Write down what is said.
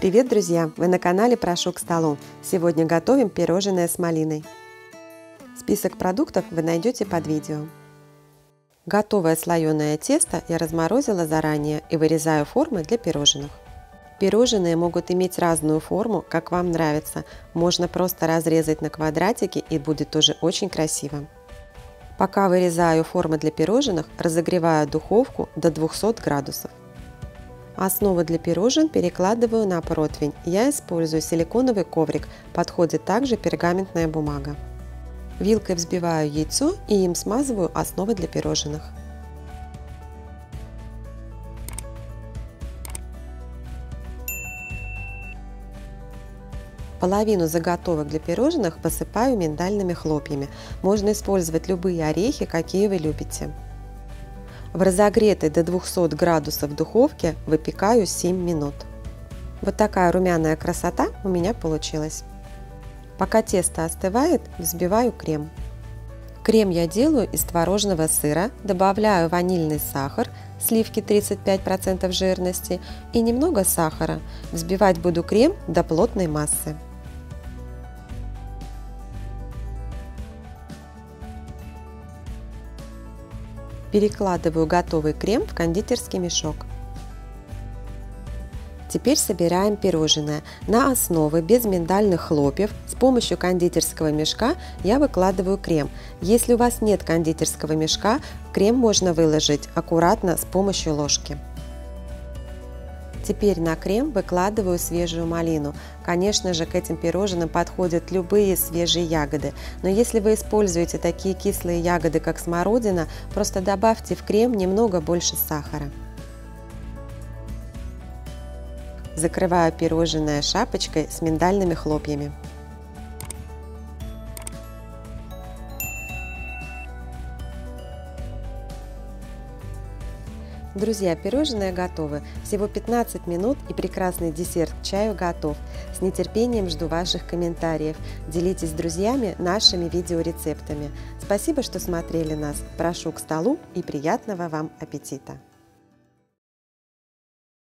Привет, друзья! Вы на канале «Прошу к столу». Сегодня готовим пирожное с малиной. Список продуктов вы найдете под видео. Готовое слоеное тесто я разморозила заранее и вырезаю формы для пирожных. Пирожные могут иметь разную форму, как вам нравится. Можно просто разрезать на квадратики и будет тоже очень красиво. Пока вырезаю формы для пирожных, разогреваю духовку до 200 градусов. Основу для пирожен перекладываю на противень. Я использую силиконовый коврик, подходит также пергаментная бумага. Вилкой взбиваю яйцо и им смазываю основы для пирожных. Половину заготовок для пирожных посыпаю миндальными хлопьями. Можно использовать любые орехи, какие вы любите. В разогретой до 200 градусов духовке выпекаю 7 минут. Вот такая румяная красота у меня получилась. Пока тесто остывает, взбиваю крем. Крем я делаю из творожного сыра, добавляю ванильный сахар, сливки 35% жирности и немного сахара. Взбивать буду крем до плотной массы. Перекладываю готовый крем в кондитерский мешок. Теперь собираем пирожное. На основы без миндальных хлопьев с помощью кондитерского мешка я выкладываю крем. Если у вас нет кондитерского мешка, крем можно выложить аккуратно с помощью ложки. Теперь на крем выкладываю свежую малину. Конечно же, к этим пирожным подходят любые свежие ягоды, но если вы используете такие кислые ягоды, как смородина, просто добавьте в крем немного больше сахара. Закрываю пирожное шапочкой с миндальными хлопьями. Друзья, пирожные готовы. Всего 15 минут и прекрасный десерт к чаю готов. С нетерпением жду ваших комментариев. Делитесь с друзьями нашими видеорецептами. Спасибо, что смотрели нас. Прошу к столу и приятного вам аппетита!